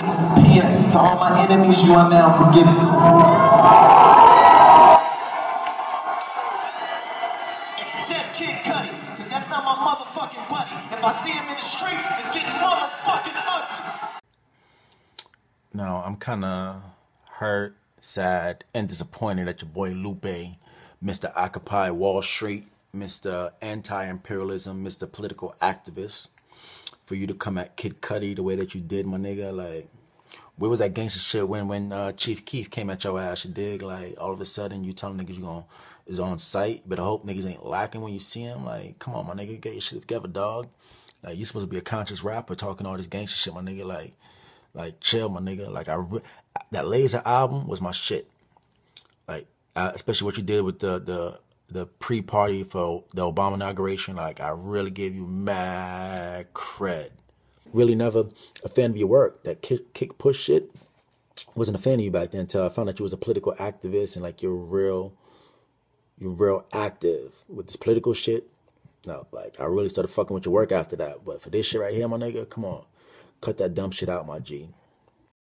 P.S. To all my enemies, you are now forgiven. Except Kid Cudi, because that's not my motherfucking buddy. If I see him in the streets, it's getting motherfucking ugly. Now, I'm kind of hurt, sad, and disappointed at your boy Lupe, Mr. Occupy Wall Street, Mr. Anti-Imperialism, Mr. Political Activist, for you to come at Kid Cudi the way that you did, my nigga. Like, where was that gangster shit when when uh, Chief Keef came at your ass? You dig? Like, all of a sudden you telling niggas you going is on sight, but I hope niggas ain't lacking when you see him. Like, come on, my nigga, get your shit together, dog. Like, you supposed to be a conscious rapper talking all this gangster shit, my nigga. Like, like chill, my nigga. Like, I that Laser album was my shit. Like, uh, especially what you did with the the the pre-party for the Obama inauguration. Like, I really gave you mad cred. Really never a fan of your work. That kick, kick push shit wasn't a fan of you back then until I found out you was a political activist and like you're real, you're real active with this political shit. No, like I really started fucking with your work after that. But for this shit right here, my nigga, come on, cut that dumb shit out, my G.